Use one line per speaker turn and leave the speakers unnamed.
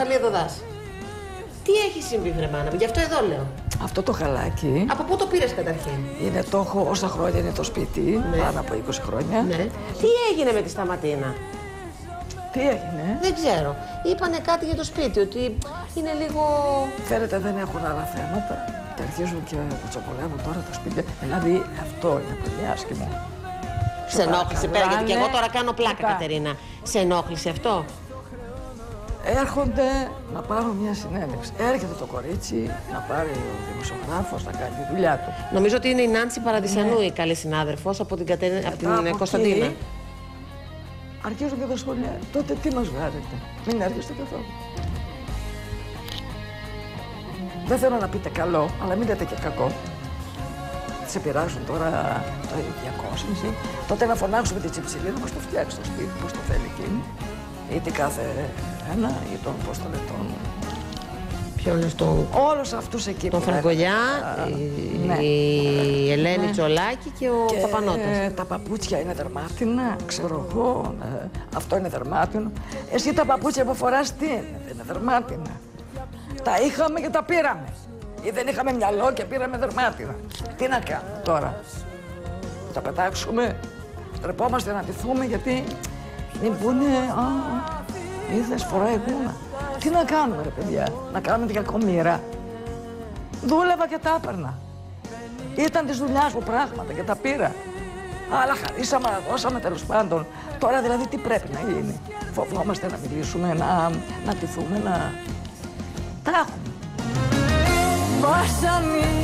χαλί εδώ δάς. Τι έχει συμβεί, βρε μάνα μου, γι' αυτό εδώ λέω.
Αυτό το χαλάκι
Από πού το πήρες καταρχήν;
είναι το έχω όσα χρόνια είναι το σπίτι,
Ναι.
πάνω από 20 χρόνια.
Ναι. Τι έγινε με τη σταματίνα;
Τι έγινε,
Δεν ξέρω. Είπανε κάτι για το σπίτι, ότι είναι λίγο.
φαίνεται δεν έχουν άλλα θέματα και αρχίζουν και κουτσοπολεύουν τώρα το σπίτι. Δηλαδή αυτό είναι πολύ άσχημο.
Σε ενόχλησε πέρα, γιατί και εγώ τώρα κάνω πλάκα,
Κοιτά,
Κατερίνα. Σε ενόχλησε αυτό;
Έρχονται να πάρουν μια συνέντευξη. Έρχεται το κορίτσι να πάρει ο δημοσιογράφος να κάνει τη δουλειά του.
Νομίζω ότι είναι η Νάντσι Παραδισανού η καλή συνάδελφος από την, Κατερίνα, από
Μετά
την
από
Κωνσταντίνα.
εκεί, Αρχίζουν και τα σχολεία. Τότε τι μας βγάζετε; Μην έρχεστε καθόλου. Δεν θέλω να πείτε καλό, αλλά μην λέτε και κακό. Σε πειράζουν τώρα το διακόσμηση. Τότε να φωνάξουμε τη τσιψιλίνα πώς το φτιάξεις το σπίτι, πώς το θέλει εκείνη. Ή την κάθε ένα, ή τον, πώς το λέει, τον...
Ποιο είναι το.
Όλους αυτούς εκεί
Τον
που
Φραγκολιά,
λέγανε,
η,
ναι.
η Ελένη
Ναι.
Τσολάκη και ο
Και,
Παπανώτας.
ε, τα παπούτσια είναι δερμάτινα, ξέρω εγώ. ε, αυτό είναι δερμάτινο. Εσύ τα παπούτσια που φοράς τι είναι, δεν είναι δερμάτινα. Τα είχαμε και τα πήραμε. Ή δεν είχαμε μυαλό και πήραμε δερμάτινα. Τι να κάνουμε τώρα; Τα πετάξουμε, τρεπόμαστε να ντυθούμε γιατί μην πούνε, α, είδες φοράει γούνα. Τι να κάνουμε ρε παιδιά, να κάνουμε την κακομοίρα. Δούλευα και τα έπαιρνα. Ήταν της δουλειάς μου πράγματα και τα πήρα. Αλλά χαρίσαμε, δώσαμε τέλος πάντων. Τώρα δηλαδή τι πρέπει να γίνει. Φοβόμαστε να μιλήσουμε, να, να τυθούμε, να. Τα έχουμε. Βασανίσαμε